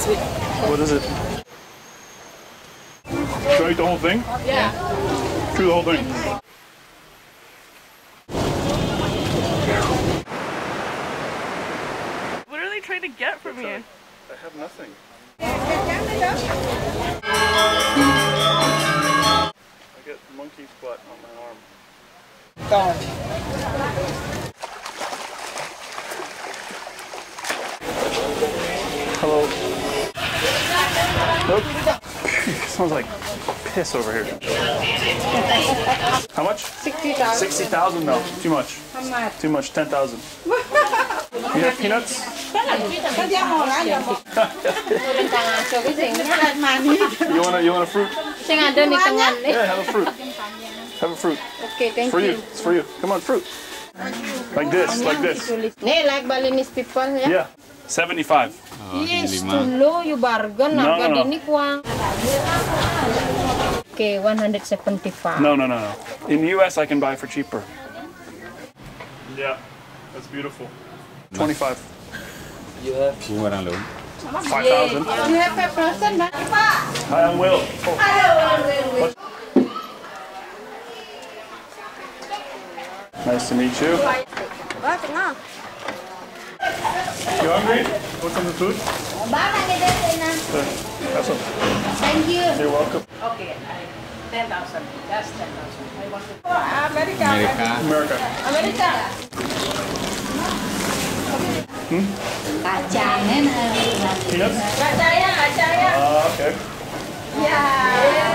sweet. What is it? Should I eat the whole thing? Yeah. Chew the whole thing. What are they trying to get from me? you? I have nothing. I get monkey's butt on my arm. Gone. Hello. Nope. Smells like piss over here. How much? 60,000. 60,000? No, too much. How much? Too much, 10,000. You have peanuts? You want a, you want a fruit? Saya ada di tengah nih. Yeah, have a fruit. Have a fruit. Okay, thank For you. you. It's for you. Come on, fruit. Like this, like this. Nih, like Balinese people ya. Yeah. 75. Yes, dulu you bargain No, harga no, no. ini kuang. Okay, 175. No, no, no, no. In US, I can buy for cheaper. Yeah, that's beautiful. 25. Murang loh. 5,000. You have a person, Pak? Hi, I'm Will. Oh. What? Nice to meet you. Wah, tengah. You hungry? Want some food? Bapak ni dia sana. Sure. Have some. Thank you. You're welcome. Okay, I, 10,000. That's 10,000. I want to. Amerika. Amerika. America. Amerika. Kacangnya Peanuts? Kacang, kacang. Ah, okay. Ya.